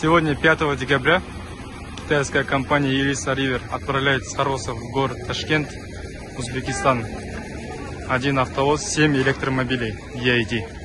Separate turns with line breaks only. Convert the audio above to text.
Сегодня, 5 декабря, китайская компания Елиса Ривер отправляет с Харосов в город Ташкент, Узбекистан. Один автовоз, 7 электромобилей EID.